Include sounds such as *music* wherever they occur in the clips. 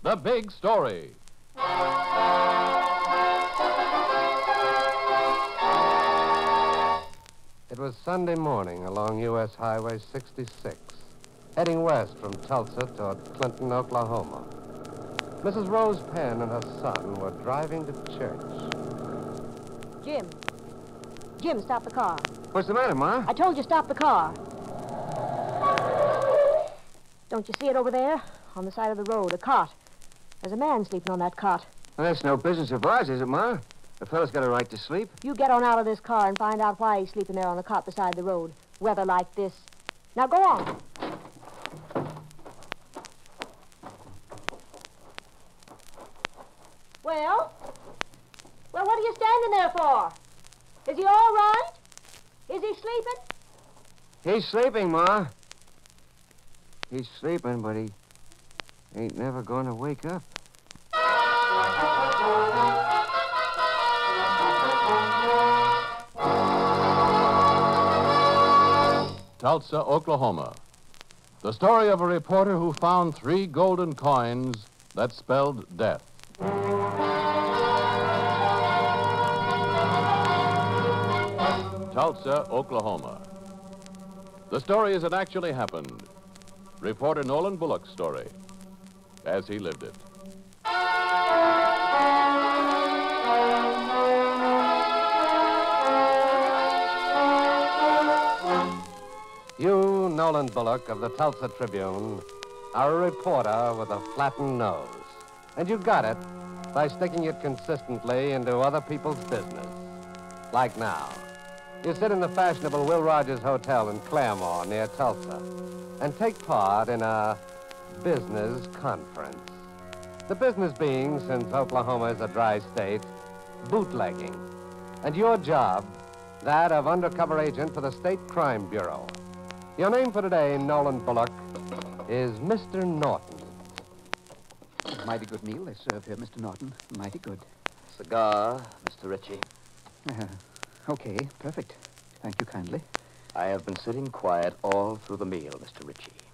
The Big Story. It was Sunday morning along U.S. Highway 66, heading west from Tulsa toward Clinton, Oklahoma. Mrs. Rose Penn and her son were driving to church. Jim. Jim, stop the car. What's the matter, Ma? I told you stop the car. Don't you see it over there? On the side of the road, a cot. There's a man sleeping on that cot. Well, that's no business of ours, is it, Ma? The fellow's got a right to sleep. You get on out of this car and find out why he's sleeping there on the cot beside the road. Weather like this. Now go on. Well? Well, what are you standing there for? Is he all right? Is he sleeping? He's sleeping, Ma. He's sleeping, but he ain't never going to wake up. Tulsa, Oklahoma. The story of a reporter who found three golden coins that spelled death. Tulsa, Oklahoma. The story as it actually happened. Reporter Nolan Bullock's story, as he lived it. You, Nolan Bullock of the Tulsa Tribune, are a reporter with a flattened nose. And you got it by sticking it consistently into other people's business. Like now. You sit in the fashionable Will Rogers Hotel in Claremore near Tulsa and take part in a business conference. The business being, since Oklahoma is a dry state, bootlegging. And your job, that of undercover agent for the State Crime Bureau. Your name for today, Nolan Bullock, is Mr. Norton. Mighty good meal they serve here, Mr. Norton. Mighty good. Cigar, Mr. Ritchie. Uh, okay, perfect. Thank you kindly. I have been sitting quiet all through the meal, Mr. Ritchie.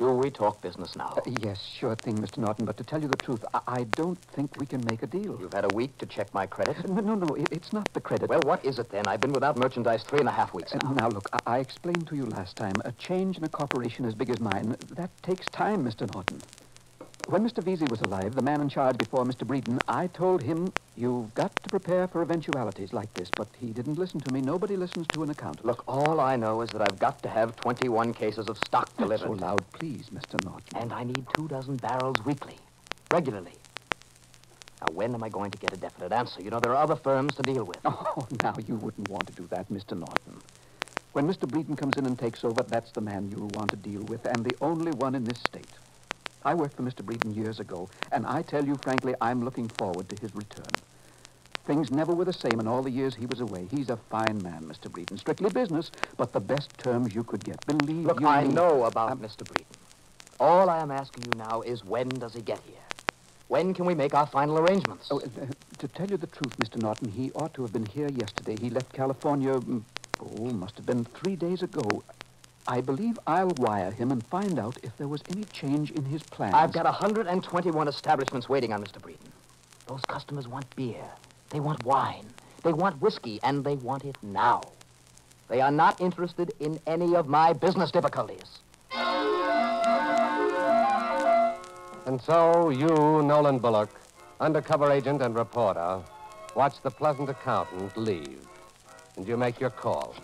Do we talk business now? Uh, yes, sure thing, Mr. Norton, but to tell you the truth, I, I don't think we can make a deal. You've had a week to check my credit? No, no, no, it, it's not the credit. Well, what is it then? I've been without merchandise three and a half weeks Uh, now. now, look, I, I explained to you last time, a change in a corporation as big as mine, that takes time, Mr. Norton. When Mr. Vesey was alive, the man in charge before Mr. Breeden, I told him, you've got to prepare for eventualities like this, but he didn't listen to me. Nobody listens to an accountant. Look, all I know is that I've got to have 21 cases of stock Not delivered. so loud, please, Mr. Norton. And I need two dozen barrels weekly, regularly. Now, when am I going to get a definite answer? You know, there are other firms to deal with. *laughs* Oh, now you wouldn't want to do that, Mr. Norton. When Mr. Breeden comes in and takes over, that's the man you'll want to deal with, and the only one in this state. I worked for Mr. Breeden years ago, and I tell you frankly, I'm looking forward to his return. Things never were the same in all the years he was away. He's a fine man, Mr. Breeden. Strictly business, but the best terms you could get. Believe me. Look, you I me. know about I'm- Mr. Breeden. All I am asking you now is when does he get here? When can we make our final arrangements? Oh, uh, to tell you the truth, Mr. Norton, he ought to have been here yesterday. He left California, mm, oh, must have been three days ago. I believe I'll wire him and find out if there was any change in his plans. I've got 121 establishments waiting on Mr. Breeden. Those customers want beer. They want wine. They want whiskey, and they want it now. They are not interested in any of my business difficulties. And so you, Nolan Bullock, undercover agent and reporter, watch the pleasant accountant leave. And you make your call.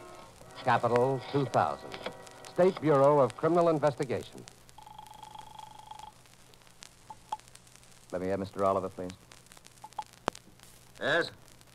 Capital 2000. State Bureau of Criminal Investigation. Let me have Mr. Oliver, please. Yes?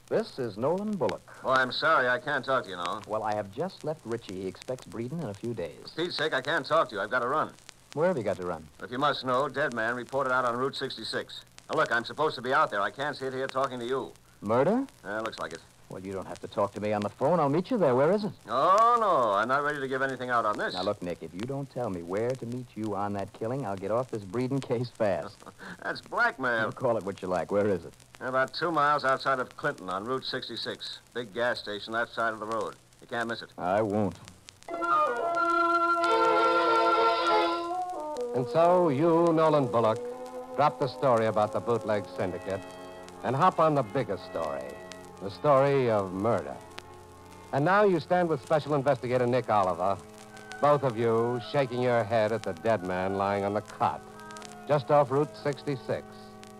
This is Nolan Bullock. Oh, I'm sorry. I can't talk to you now. Well, I have just left Ritchie. He expects Breeden in a few days. For Pete's sake, I can't talk to you. I've got to run. Where have you got to run? If you must know, dead man reported out on Route 66. Now, look, I'm supposed to be out there. I can't sit here talking to you. Murder? Uh, looks like it. Well, you don't have to talk to me on the phone. I'll meet you there. Where is it? Oh, no. I'm not ready to give anything out on this. Now, look, Nick, if you don't tell me where to meet you on that killing, I'll get off this Breeden case fast. *laughs* That's blackmail. You call it what you like. Where is it? About two miles outside of Clinton on Route 66. Big gas station that side of the road. You can't miss it. I won't. And so you, Nolan Bullock, drop the story about the bootleg syndicate and hop on the bigger story the story of murder. And now you stand with Special Investigator Nick Oliver, both of you shaking your head at the dead man lying on the cot, just off Route 66,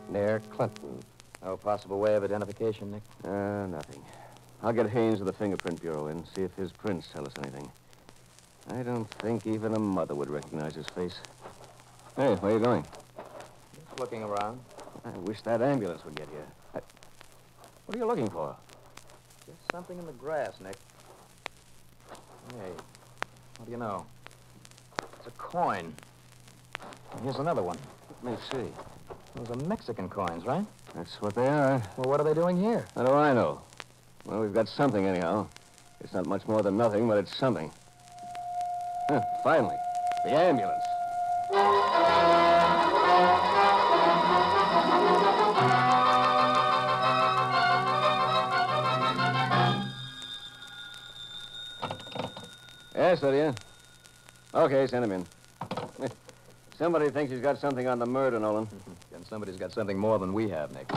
near Clinton. No possible way of identification, Nick? Uh, nothing. I'll get Haynes of the Fingerprint Bureau in, see if his prints tell us anything. I don't think even a mother would recognize his face. Hey, where are you going? Just looking around. I wish that ambulance would get here. What are you looking for? Just something in the grass, Nick. Hey, what do you know? It's a coin. And here's another one. Let me see. Those are Mexican coins, right? That's what they are. Well, what are they doing here? How do I know? Well, we've got something anyhow. It's not much more than nothing, but it's something. Huh, finally, the ambulance. Yes, Lydia. Okay, send him in. Somebody thinks he's got something on the murder, Nolan. *laughs* And somebody's got something more than we have, Nick.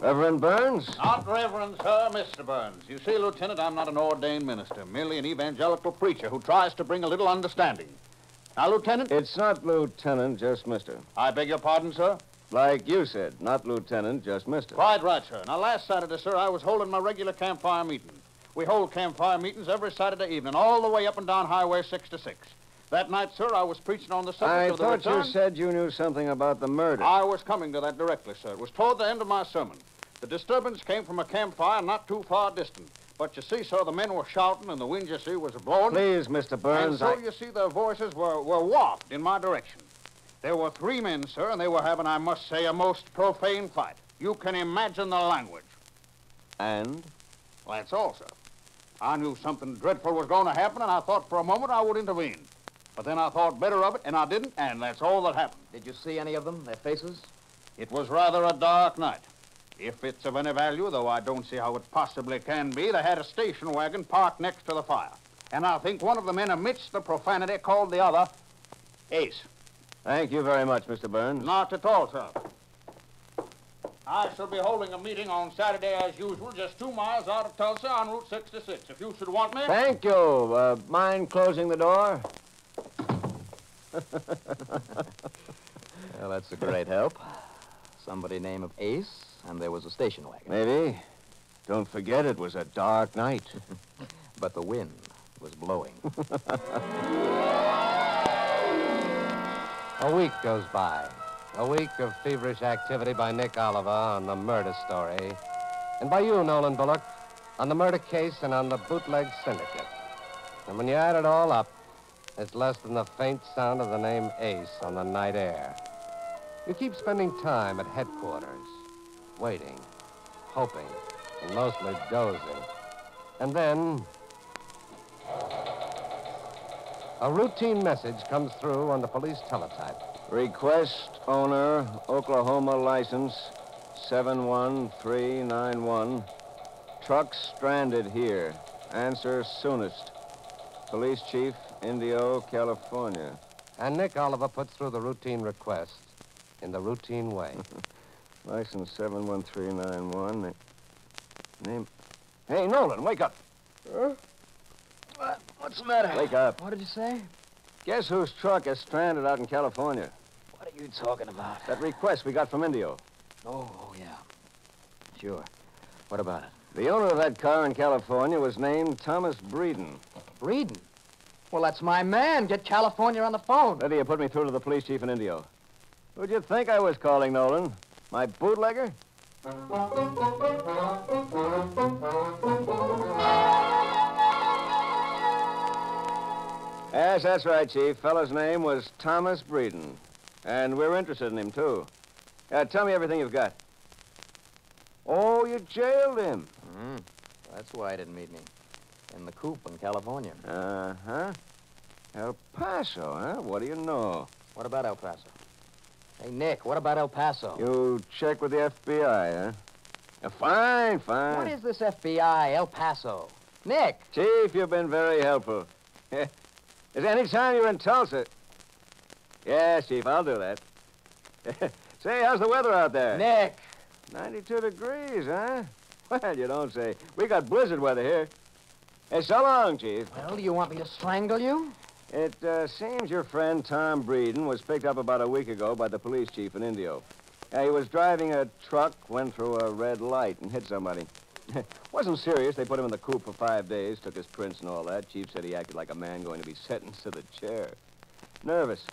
Reverend Burns? Not Reverend, sir, Mr. Burns. You see, Lieutenant, I'm not an ordained minister, merely an evangelical preacher who tries to bring a little understanding. Now, Lieutenant, It's not Lieutenant, just Mister. I beg your pardon, sir. Like you said, not Lieutenant, just Mister. Quite right, sir. Now, last Saturday, sir, I was holding my regular campfire meeting. We hold campfire meetings every Saturday evening, all the way up and down Highway 66. That night, sir, I was preaching on the subject I of the thought return. you said you knew something about the murder. I was coming to that directly, sir. It was toward the end of my sermon. The disturbance came from a campfire not too far distant. But you see, sir, the men were shouting and the wind, you see, was blowing. Please, Mr. Burns. And so, I... you see, their voices were, were wafted in my direction. There were three men, sir, and they were having, I must say, a most profane fight. You can imagine the language. And? Well, that's all, sir. I knew something dreadful was going to happen, and I thought for a moment I would intervene. But then I thought better of it, and I didn't, and that's all that happened. Did you see any of them, their faces? It was rather a dark night. If it's of any value, though I don't see how it possibly can be, they had a station wagon parked next to the fire. And I think one of the men amidst the profanity called the other Ace. Thank you very much, Mr. Burns. Not at all, sir. I shall be holding a meeting on Saturday as usual, just two miles out of Tulsa on Route 66. If you should want me. Thank you. Uh, mind closing the door? *laughs* Well, that's a great help. Somebody named Ace, and there was a station wagon. Maybe. Don't forget it was a dark night. *laughs* But the wind was blowing. *laughs* A week goes by. A week of feverish activity by Nick Oliver on the murder story, and by you, Nolan Bullock, on the murder case and on the bootleg syndicate. And when you add it all up, it's less than the faint sound of the name Ace on the night air. You keep spending time at headquarters, waiting, hoping, and mostly dozing. And then a routine message comes through on the police teletype. Request owner, Oklahoma license 71391. Truck stranded here. Answer soonest. Police Chief, Indio, California. And Nick Oliver puts through the routine request in the routine way. *laughs* License 71391. Name. Hey, Nolan, wake up. What? What's the matter? Wake up. What did you say? Guess whose truck is stranded out in California? What are you talking about? That request we got from Indio. Oh, oh, yeah. Sure. What about it? The owner of that car in California was named Thomas Breeden. Breeden. Well, that's my man. Get California on the phone. Lydia put me through to the police chief in Indio. Who'd you think I was calling, Nolan? My bootlegger? Yes, that's right, Chief. Fellow's name was Thomas Breeden. And we're interested in him, too. Uh, tell me everything you've got. Oh, you jailed him. Mm. That's why he didn't meet me. In the coop in California. Uh-huh. El Paso, huh? What do you know? What about El Paso? Hey, Nick, what about El Paso? You check with the FBI, huh? Uh, fine, fine. What is this FBI, El Paso? Nick! Chief, you've been very helpful. *laughs* Is any time you're in Tulsa? Yes, Chief, I'll do that. *laughs* Say, how's the weather out there? Nick! 92 degrees, huh? Well, you don't say. We got blizzard weather here. Hey, so long, Chief. Well, do you want me to strangle you? It uh, seems your friend Tom Breeden was picked up about a week ago by the police chief in Indio. Uh, he was driving a truck, went through a red light, and hit somebody. *laughs* Wasn't serious. They put him in the coop for five days, took his prints and all that. Chief said he acted like a man going to be sentenced to the chair. Nervous.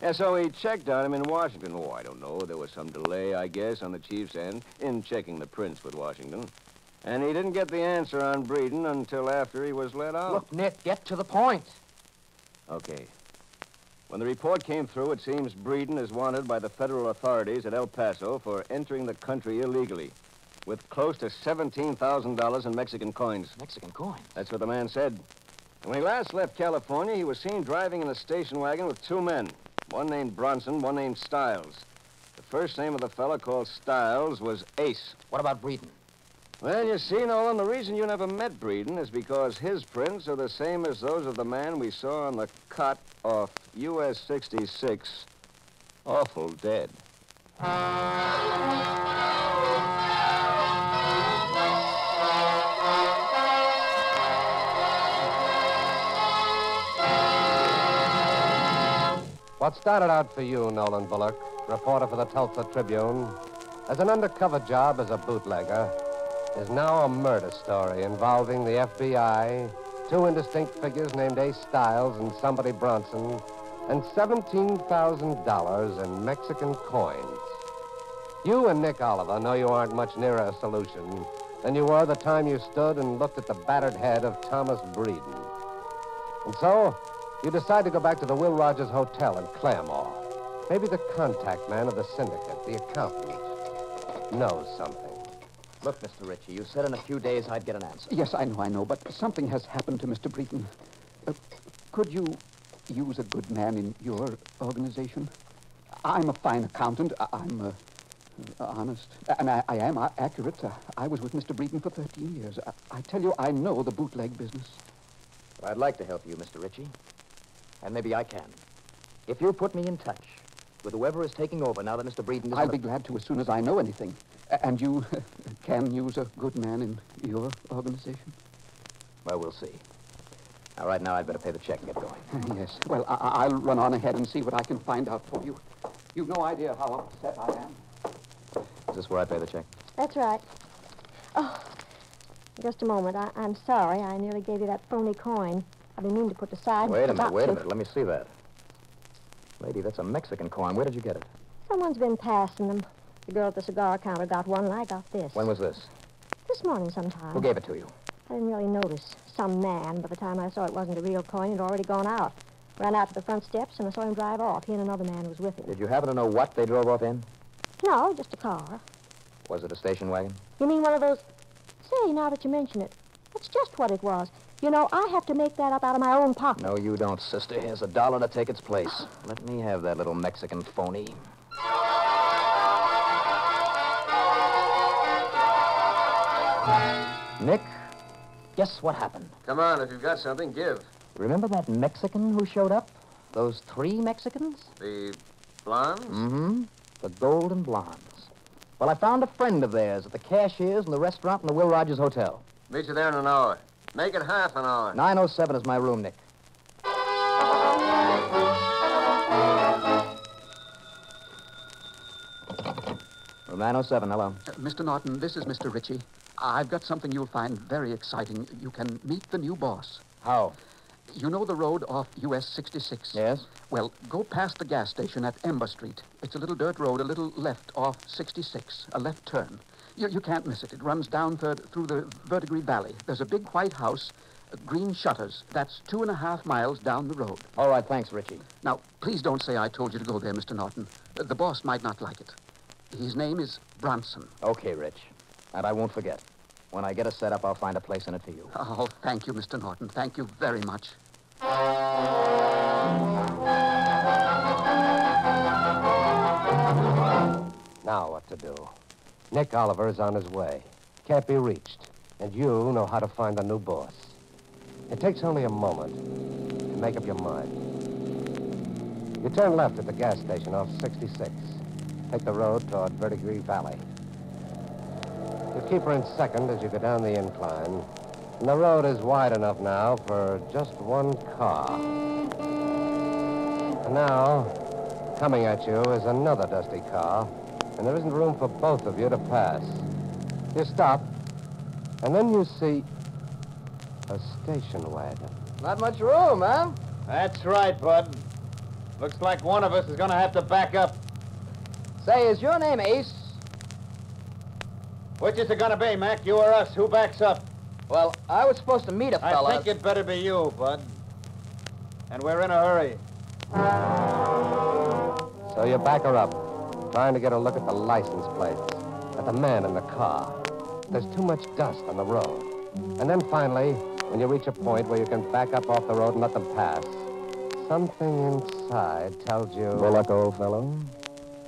Yeah, so he checked on him in Washington. Oh, I don't know. There was some delay, I guess, on the chief's end in checking the prints with Washington. And he didn't get the answer on Breeden until after he was let out. Look, Nick, get to the point. Okay. When the report came through, it seems Breeden is wanted by the federal authorities at El Paso for entering the country illegally with close to $17,000 in Mexican coins. Mexican coins. That's what the man said. And when he last left California, he was seen driving in a station wagon with two men. One named Bronson, one named Stiles. The first name of the fellow called Stiles was Ace. What about Breeden? Well, you see, Nolan, the reason you never met Breeden is because his prints are the same as those of the man we saw on the cut off US 66. Awful dead. What started out for you, Nolan Bullock, reporter for the Tulsa Tribune, as an undercover job as a bootlegger, is now a murder story involving the FBI, two indistinct figures named Ace Stiles and somebody Bronson, and $17,000 in Mexican coins. You and Nick Oliver know you aren't much nearer a solution than you were the time you stood and looked at the battered head of Thomas Breeden. And so, you decide to go back to the Will Rogers Hotel in Claremore. Maybe the contact man of the syndicate, the accountant, knows something. Look, Mr. Ritchie, you said in a few days I'd get an answer. Yes, I know, I know, but something has happened to Mr. Breeden. Uh, could you use a good man in your organization? I'm a fine accountant. I- I'm uh, uh, honest. And I, I am uh, accurate. Uh, I was with Mr. Breeden for 13 years. I, I tell you, I know the bootleg business. I'd like to help you, Mr. Ritchie. And maybe I can. If you'll put me in touch with whoever is taking over now that Mr. Breeden is... I'll be glad to as soon as I know anything. And you *laughs* can use a good man in your organization? Well, we'll see. Now, right now, I'd better pay the check and get going. *laughs* Yes. Well, I- I- I'll run on ahead and see what I can find out for you. You've no idea how upset I am. Is this where I pay the check? That's right. Oh, just a moment. I, I'm sorry. I nearly gave you that phony coin. I've been meaning to put aside. Wait a minute, wait a minute. Let me see that. Lady, that's a Mexican coin. Where did you get it? Someone's been passing them. The girl at the cigar counter got one, and I got this. When was this? This morning sometime. Who gave it to you? I didn't really notice. Some man. By the time I saw it wasn't a real coin, he'd already gone out. Ran out to the front steps, and I saw him drive off. He and another man was with him. Did you happen to know what they drove off in? No, just a car. Was it a station wagon? You mean one of those... Say, now that you mention it, that's just what it was. You know, I have to make that up out of my own pocket. No, you don't, sister. Here's a dollar to take its place. Let me have that little Mexican phony. Nick, guess what happened? Come on, if you've got something, give. Remember that Mexican who showed up? Those three Mexicans? The blondes? Mm-hmm. The Golden Blondes. Well, I found a friend of theirs at the cashier's in the restaurant in the Will Rogers Hotel. Meet you there in an hour. Make it half an hour. 907 is my room, Nick. Room 907, hello. Uh, Mr. Norton, this is Mr. Ritchie. I've got something you'll find very exciting. You can meet the new boss. How? You know the road off US 66? Yes? Well, go past the gas station at Ember Street. It's a little dirt road, a little left off 66, a left turn. You, you can't miss it. It runs down third, through the Verdigris Valley. There's a big white house, uh, green shutters. That's two and a half miles down the road. All right, thanks, Ritchie. Now, please don't say I told you to go there, Mr. Norton. Uh, The boss might not like it. His name is Bronson. Okay, Rich. And I won't forget. When I get a set up, I'll find a place in it for you. Oh, thank you, Mr. Norton. Thank you very much. Now what to do? Nick Oliver is on his way. Can't be reached. And you know how to find the new boss. It takes only a moment to make up your mind. You turn left at the gas station off 66. take the road toward Verdigris Valley. You keep her in second as you go down the incline. And the road is wide enough now for just one car. And now, coming at you is another dusty car, and there isn't room for both of you to pass. You stop, and then you see a station wagon. Not much room, huh? That's right, Bud. Looks like one of us is going to have to back up. Say, is your name Ace? Which is it going to be, Mac? You or us? Who backs up? Well, I was supposed to meet a fella. I think it better be you, Bud. And we're in a hurry. So you back her up, trying to get a look at the license plates, at the man in the car. There's too much dust on the road. And then finally, when you reach a point where you can back up off the road and let them pass, something inside tells you... Bullock, old fellow,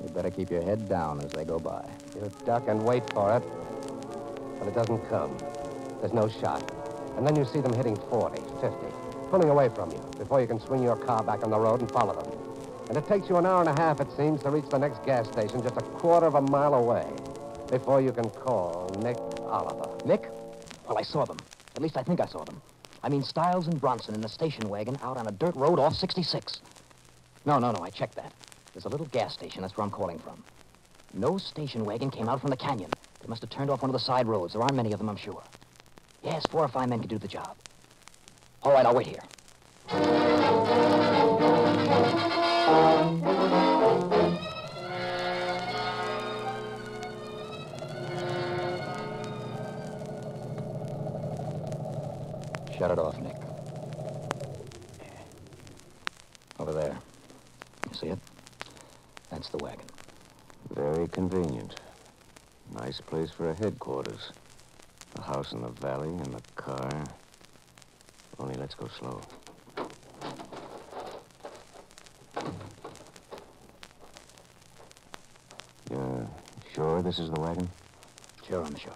you better keep your head down as they go by. You duck and wait for it, but it doesn't come. There's no shot. And then you see them hitting 40, 50, pulling away from you before you can swing your car back on the road and follow them. And it takes you an hour and a half, it seems, to reach the next gas station just a quarter of a mile away before you can call Nick Oliver. Nick? Well, I saw them. At least I think I saw them. I mean, Stiles and Bronson in the station wagon out on a dirt road off 66. No, no, no, I checked that. There's a little gas station. That's where I'm calling from. No station wagon came out from the canyon. They must have turned off one of the side roads. There aren't many of them, I'm sure. Yes, four or five men can do the job. All right, I'll wait here. Shut it off, Nick. Over there. You see it? That's the wagon. Very convenient. Nice place for a headquarters. A house in the valley and the car. Only let's go slow. You're sure this is the wagon? Sure, I'm sure.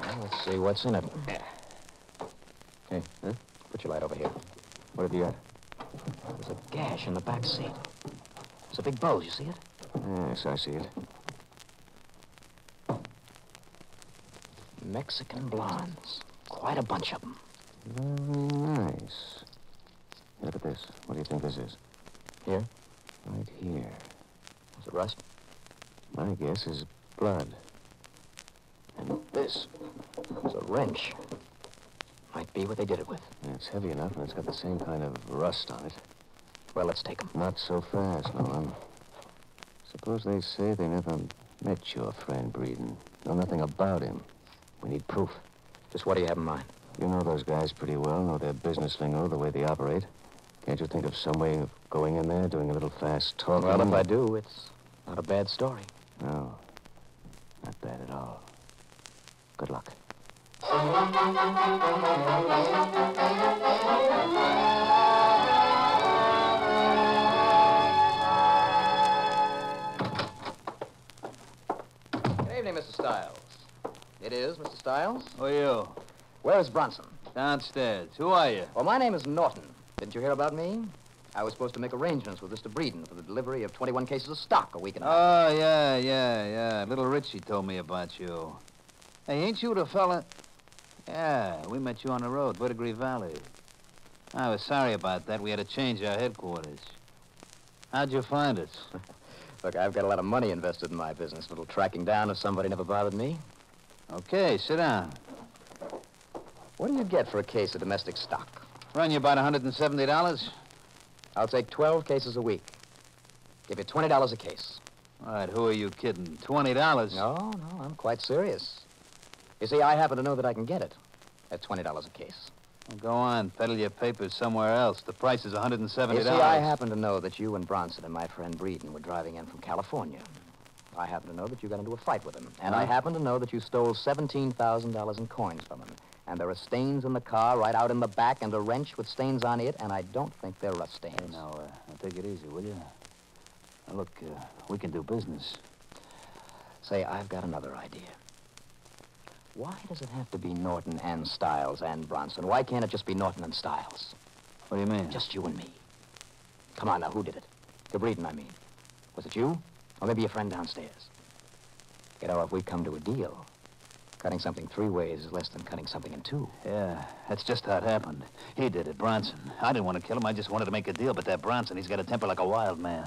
Well, let's see what's in it. Hey, Huh? put your light over here. What have you got? There's a gash in the back seat. It's a big bulge, you see it? Yes, I see it. Mexican blondes. Quite a bunch of them. Very nice. Look at this. What do you think this is? Here? Right here. Is it rust? My guess is blood. And this. It's a wrench. Might be what they did it with. It's heavy enough, and it's got the same kind of rust on it. Well, let's take them. Not so fast, Nolan. Suppose they say they never met your friend Breeden. Know nothing about him. We need proof. Just what do you have in mind? You know those guys pretty well, know their business lingo, the way they operate. Can't you think of some way of going in there, doing a little fast talking? Well, if I do, it's not a bad story. No. Not bad at all. Good luck. Good evening, Mr. Stiles. It is, Mr. Stiles. Who are you? Where's Bronson? Downstairs. Who are you? Well, my name is Norton. Didn't you hear about me? I was supposed to make arrangements with Mr. Breeden for the delivery of 21 cases of stock a week and a half. Oh, yeah, yeah, yeah. Little Ritchie told me about you. Hey, ain't you the fella? Yeah, we met you on the road, Verdigris Valley. I was sorry about that. We had to change our headquarters. How'd you find us? *laughs* Look, I've got a lot of money invested in my business. A little tracking down of somebody never bothered me. Okay, sit down. What do you get for a case of domestic stock? Run you about $170? I'll take 12 cases a week. Give you $20 a case. All right, who are you kidding? $20? No, no, I'm quite serious. You see, I happen to know that I can get it at $20 a case. Well, go on, peddle your papers somewhere else. The price is $170. You see, I happen to know that you and Bronson and my friend Breeden were driving in from California. I happen to know that you got into a fight with him. And I happen to know that you stole $17,000 in coins from him. And there are stains in the car right out in the back and a wrench with stains on it, and I don't think they're rust stains. Hey, now, uh, now take it easy, will you? Now, look, uh, we can do business. Say, I've got another idea. Why does it have to be Norton and Stiles and Bronson? Why can't it just be Norton and Stiles? What do you mean? Just you and me. Come on now, who did it? The Breeden, I mean. Was it you? Or maybe your friend downstairs? You know, if we come to a deal, cutting something three ways is less than cutting something in two. Yeah, that's just how it happened. He did it, Bronson. I didn't want to kill him. I just wanted to make a deal. But that Bronson, he's got a temper like a wild man.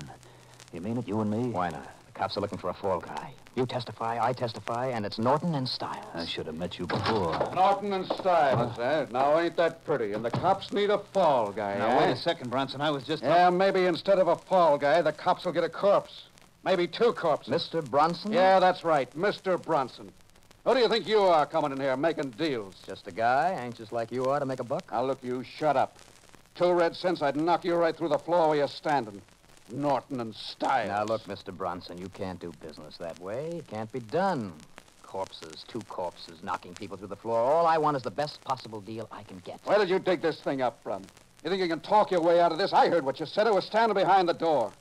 You mean it, you and me? Why not? The cops are looking for a fall guy. You testify, I testify, and it's Norton and Stiles. I should have met you before. Norton and Stiles, eh? Now, ain't that pretty? And the cops need a fall guy, Now, eh? wait a second, Bronson. I was just... Yeah, maybe instead of a fall guy, the cops will get a corpse. Maybe two corpses. Mr. Bronson? Yeah, that's right. Mr. Bronson. Who do you think you are coming in here making deals? Just a guy, anxious like you are to make a buck? Now, look, you shut up. Two red cents, I'd knock you right through the floor where you're standing. Norton and Stiles. Now, look, Mr. Bronson, you can't do business that way. It can't be done. Corpses, two corpses, knocking people through the floor. All I want is the best possible deal I can get. Where did you dig this thing up from? You think you can talk your way out of this? I heard what you said. I was standing behind the door.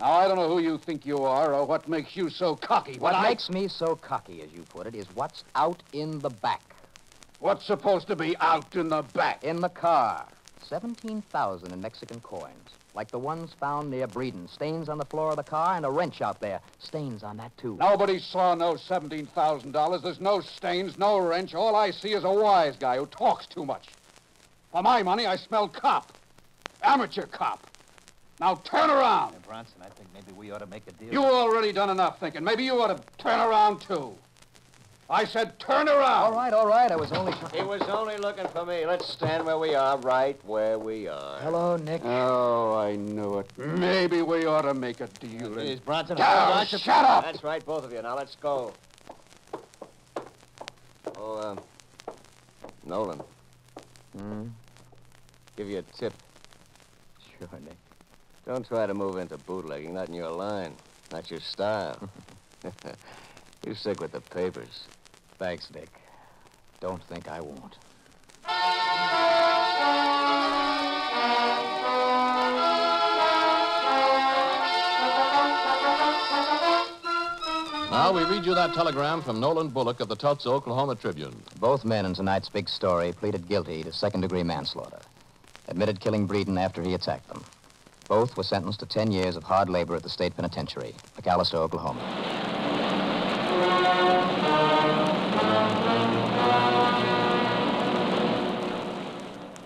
Now, I don't know who you think you are or what makes you so cocky, but What I... makes me so cocky, as you put it, is what's out in the back. What's supposed to be out in the back? In the car. 17,000 in Mexican coins. Like the ones found near Breeden. Stains on the floor of the car and a wrench out there. Stains on that, too. Nobody saw no $17,000. There's no stains, no wrench. All I see is a wise guy who talks too much. For my money, I smell cop. Amateur cop. Now turn around. Hey, Bronson, I think maybe we ought to make a deal. You already done enough thinking. Maybe you ought to turn around, too. I said turn around. All right, all right. I was only. He was only looking for me. Let's stand where we are, right where we are. Hello, Nick. Oh, I knew it. Maybe we ought to make a deal. and- Please, Bronson. Oh, hold on. shut up! That's right, both of you. Now let's go. Oh, uh, Nolan. Hmm? Give you a tip. Sure, Nick. Don't try to move into bootlegging. Not in your line. Not your style. *laughs* you stick with the papers. Thanks, Nick. Don't think I won't. Now we read you that telegram from Nolan Bullock of the Tulsa, Oklahoma Tribune. Both men in tonight's big story pleaded guilty to second degree manslaughter. Admitted killing Breeden after he attacked them. Both were sentenced to 10 years of hard labor at the state penitentiary, McAlester, Oklahoma.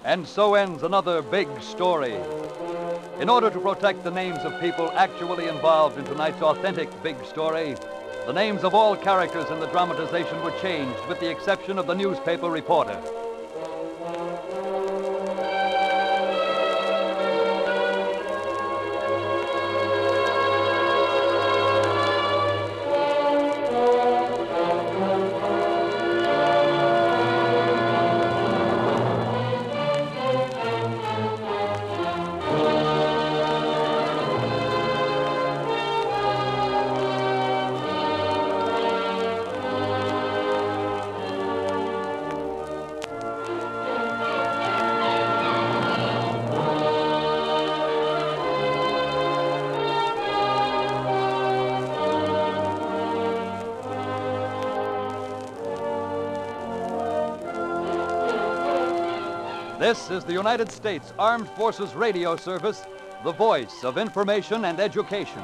And so ends another big story. In order to protect the names of people actually involved in tonight's authentic big story, the names of all characters in the dramatization were changed, with the exception of the newspaper reporter. This is the United States Armed Forces Radio Service, the voice of information and education.